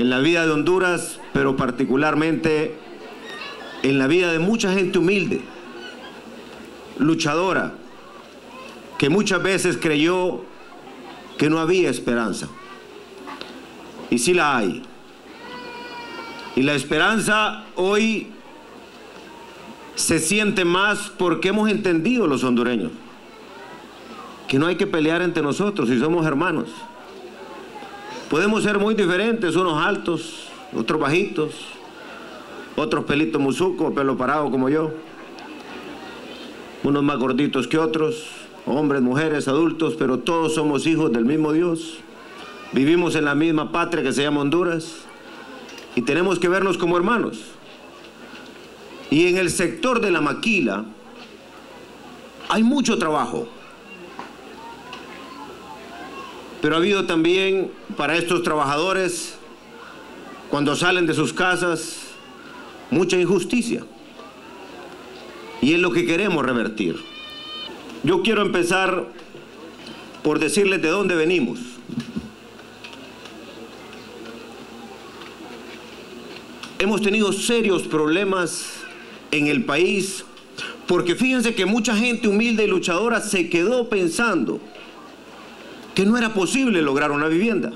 en la vida de Honduras, pero particularmente en la vida de mucha gente humilde, luchadora, que muchas veces creyó que no había esperanza. Y sí la hay. Y la esperanza hoy se siente más porque hemos entendido los hondureños que no hay que pelear entre nosotros si somos hermanos. Podemos ser muy diferentes, unos altos, otros bajitos, otros pelitos musucos, pelo parado como yo, unos más gorditos que otros, hombres, mujeres, adultos, pero todos somos hijos del mismo Dios. Vivimos en la misma patria que se llama Honduras y tenemos que vernos como hermanos. Y en el sector de la maquila hay mucho trabajo. Pero ha habido también para estos trabajadores, cuando salen de sus casas, mucha injusticia. Y es lo que queremos revertir. Yo quiero empezar por decirles de dónde venimos. Hemos tenido serios problemas en el país porque fíjense que mucha gente humilde y luchadora se quedó pensando que no era posible lograr una vivienda.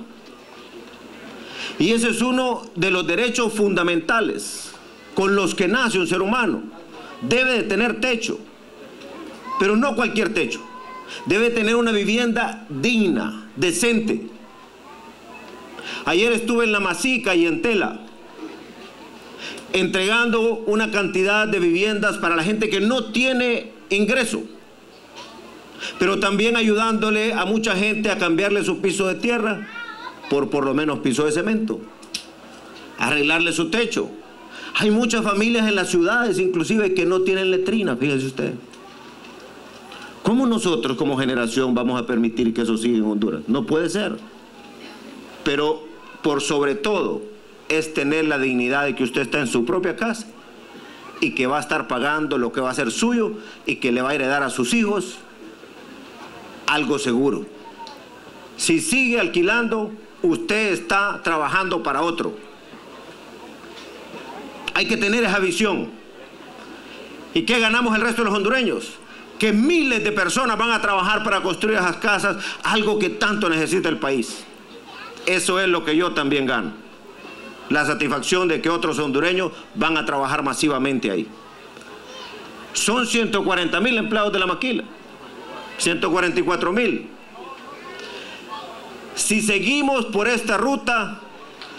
Y ese es uno de los derechos fundamentales con los que nace un ser humano. Debe de tener techo, pero no cualquier techo. Debe tener una vivienda digna, decente. Ayer estuve en La Masica y en Tela entregando una cantidad de viviendas para la gente que no tiene ingreso, pero también ayudándole a mucha gente a cambiarle su piso de tierra por por lo menos piso de cemento, arreglarle su techo. Hay muchas familias en las ciudades inclusive que no tienen letrina, fíjese usted. ¿Cómo nosotros como generación vamos a permitir que eso siga en Honduras? No puede ser. Pero por sobre todo, es tener la dignidad de que usted está en su propia casa y que va a estar pagando lo que va a ser suyo y que le va a heredar a sus hijos algo seguro. Si sigue alquilando, usted está trabajando para otro. Hay que tener esa visión. ¿Y qué ganamos el resto de los hondureños? Que miles de personas van a trabajar para construir esas casas, algo que tanto necesita el país. Eso es lo que yo también gano la satisfacción de que otros hondureños van a trabajar masivamente ahí. Son 140 mil empleados de la maquila, 144 mil. Si seguimos por esta ruta,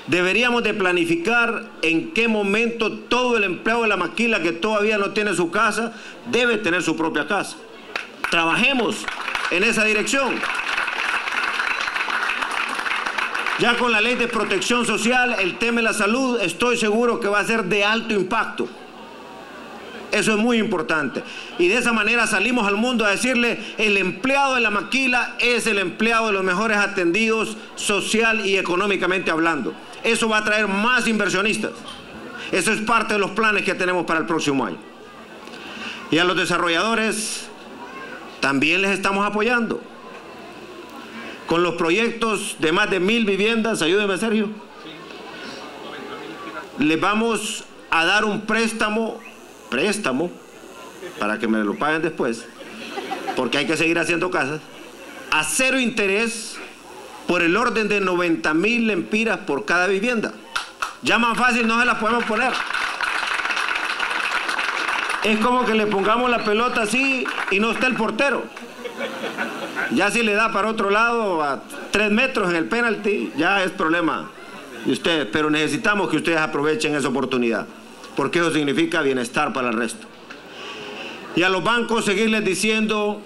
deberíamos de planificar en qué momento todo el empleado de la maquila que todavía no tiene su casa, debe tener su propia casa. Trabajemos en esa dirección. Ya con la ley de protección social, el tema de la salud, estoy seguro que va a ser de alto impacto. Eso es muy importante. Y de esa manera salimos al mundo a decirle, el empleado de la maquila es el empleado de los mejores atendidos social y económicamente hablando. Eso va a traer más inversionistas. Eso es parte de los planes que tenemos para el próximo año. Y a los desarrolladores también les estamos apoyando con los proyectos de más de mil viviendas, ayúdeme Sergio, les vamos a dar un préstamo, préstamo, para que me lo paguen después, porque hay que seguir haciendo casas, a cero interés por el orden de 90 mil lempiras por cada vivienda. Ya más fácil no se las podemos poner. Es como que le pongamos la pelota así y no está el portero. Ya si le da para otro lado a tres metros en el penalti, ya es problema de ustedes. Pero necesitamos que ustedes aprovechen esa oportunidad, porque eso significa bienestar para el resto. Y a los bancos seguirles diciendo,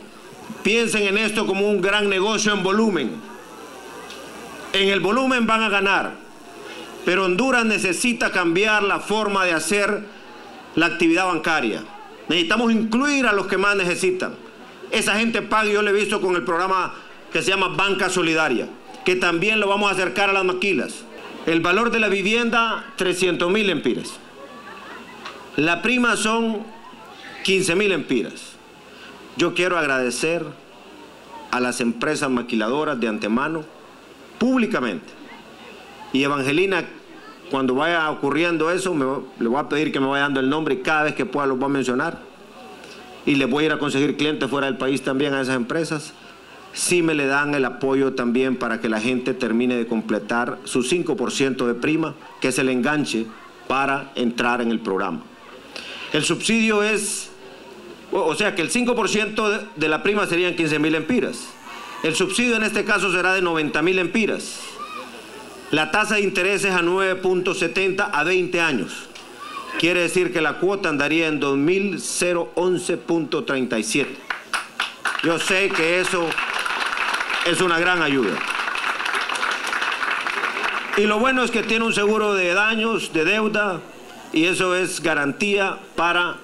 piensen en esto como un gran negocio en volumen. En el volumen van a ganar, pero Honduras necesita cambiar la forma de hacer la actividad bancaria. Necesitamos incluir a los que más necesitan. Esa gente paga, yo le he visto con el programa que se llama Banca Solidaria, que también lo vamos a acercar a las maquilas. El valor de la vivienda, 300 mil empiras. La prima son 15 mil empiras. Yo quiero agradecer a las empresas maquiladoras de antemano, públicamente. Y Evangelina cuando vaya ocurriendo eso, le voy a pedir que me vaya dando el nombre y cada vez que pueda los voy a mencionar. Y les voy a ir a conseguir clientes fuera del país también a esas empresas. Sí me le dan el apoyo también para que la gente termine de completar su 5% de prima, que es el enganche para entrar en el programa. El subsidio es, o sea que el 5% de la prima serían 15 mil empiras. El subsidio en este caso será de 90 mil empiras. La tasa de interés es a 9.70 a 20 años. Quiere decir que la cuota andaría en 2.011.37. Yo sé que eso es una gran ayuda. Y lo bueno es que tiene un seguro de daños, de deuda, y eso es garantía para